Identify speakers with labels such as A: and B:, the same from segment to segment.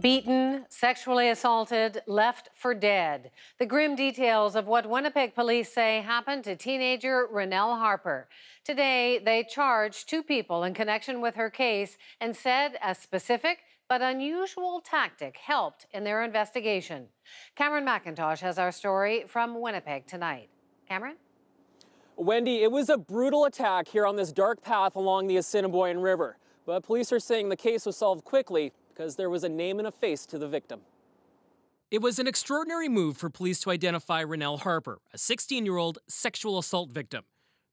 A: Beaten, sexually assaulted, left for dead. The grim details of what Winnipeg police say happened to teenager Rinelle Harper. Today, they charged two people in connection with her case and said a specific but unusual tactic helped in their investigation. Cameron McIntosh has our story from Winnipeg tonight. Cameron?
B: Wendy, it was a brutal attack here on this dark path along the Assiniboine River. But police are saying the case was solved quickly because there was a name and a face to the victim.
C: It was an extraordinary move for police to identify Rinelle Harper, a 16 year old sexual assault victim.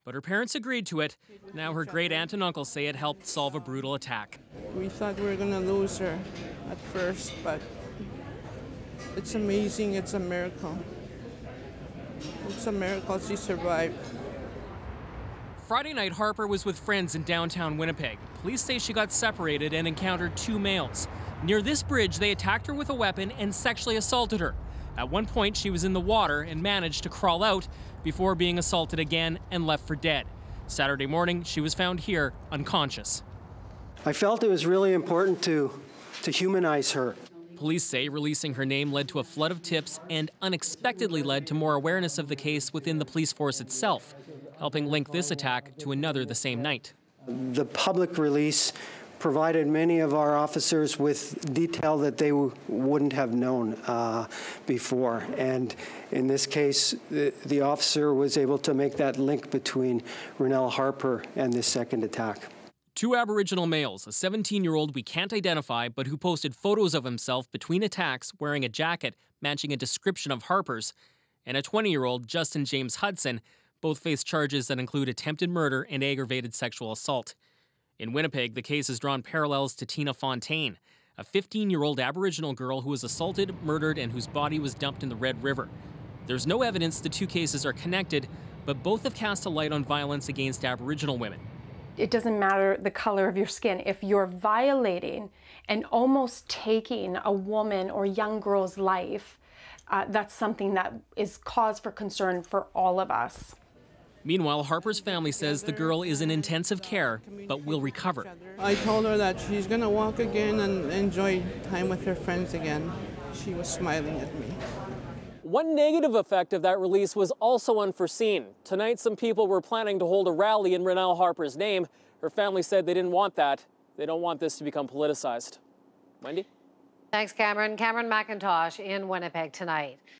C: But her parents agreed to it. Now her great aunt and uncle say it helped solve a brutal attack.
D: We thought we were going to lose her at first, but it's amazing. It's a miracle. It's a miracle she survived.
C: Friday night, Harper was with friends in downtown Winnipeg. Police say she got separated and encountered two males. Near this bridge, they attacked her with a weapon and sexually assaulted her. At one point, she was in the water and managed to crawl out before being assaulted again and left for dead. Saturday morning, she was found here unconscious.
E: I felt it was really important to, to humanize her.
C: Police say releasing her name led to a flood of tips and unexpectedly led to more awareness of the case within the police force itself helping link this attack to another the same night.
E: The public release provided many of our officers with detail that they wouldn't have known uh, before. And in this case, the, the, officer was able to make that link between Rinelle Harper and this second attack.
C: Two Aboriginal males, a 17 year old we can't identify, but who posted photos of himself between attacks wearing a jacket matching a description of Harper's, and a 20 year old, Justin James Hudson, both face charges that include attempted murder and aggravated sexual assault. In Winnipeg, the case has drawn parallels to Tina Fontaine, a 15 year old Aboriginal girl who was assaulted, murdered, and whose body was dumped in the Red River. There's no evidence the two cases are connected, but both have cast a light on violence against Aboriginal women.
F: It doesn't matter the color of your skin. If you're violating and almost taking a woman or young girl's life, uh, that's something that is cause for concern for all of us.
C: Meanwhile, Harper's family says the girl is in intensive care but will recover.
D: I told her that she's going to walk again and enjoy time with her friends again. She was smiling at me.
B: One negative effect of that release was also unforeseen. Tonight, some people were planning to hold a rally in Rinelle Harper's name. Her family said they didn't want that. They don't want this to become politicized. Wendy?
A: Thanks, Cameron. Cameron McIntosh in Winnipeg tonight.